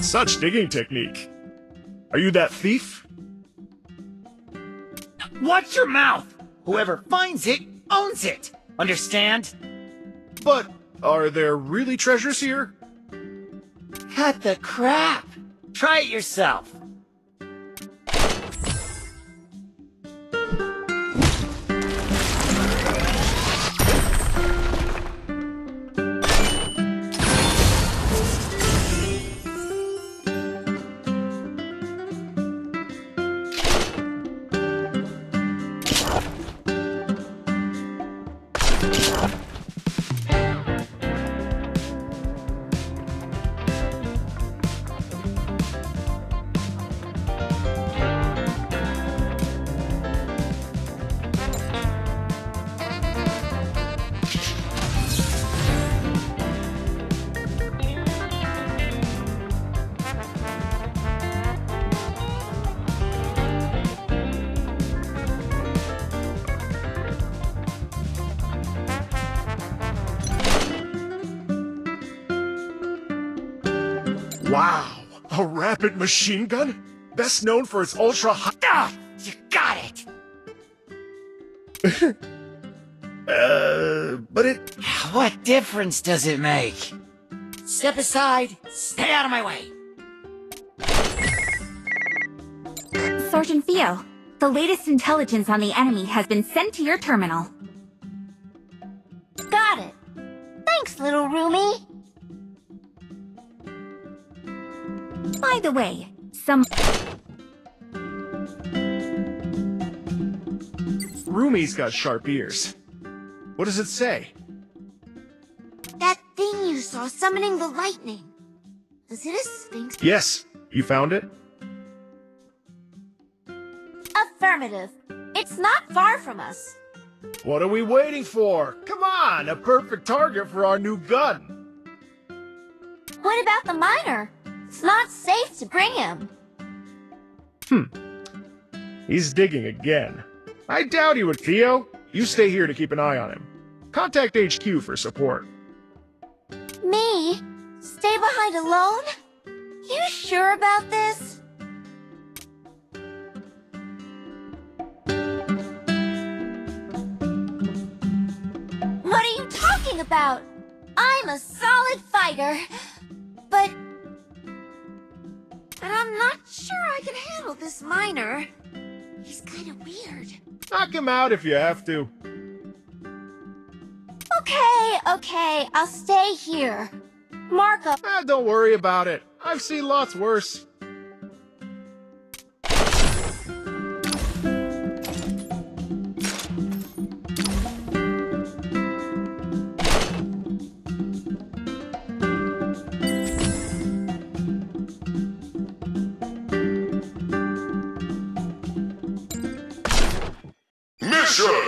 Such digging technique. Are you that thief? Watch your mouth! Whoever finds it, owns it! Understand? But are there really treasures here? Cut the crap! Try it yourself. Wow, a rapid machine gun? Best known for its ultra high. Ah! You got it! Uh, but it. What difference does it make? Step aside. Stay out of my way. Sergeant Fio, the latest intelligence on the enemy has been sent to your terminal. Got it. Thanks, little Rumi. By the way, some Rumi's got sharp ears. What does it say? That thing you saw summoning the lightning. Is it a sphinx? Yes, you found it? Affirmative. It's not far from us. What are we waiting for? Come on, a perfect target for our new gun. What about the miner? It's not safe to bring him. Hmm. He's digging again. I doubt he would, Fio. You stay here to keep an eye on him. Contact HQ for support. Me? Stay behind alone? You sure about this? What are you talking about? I'm a solid fighter. I'm not sure I can handle this miner. He's kinda weird. Knock him out if you have to. Okay, okay, I'll stay here. Marco, Ah, don't worry about it. I've seen lots worse. sure.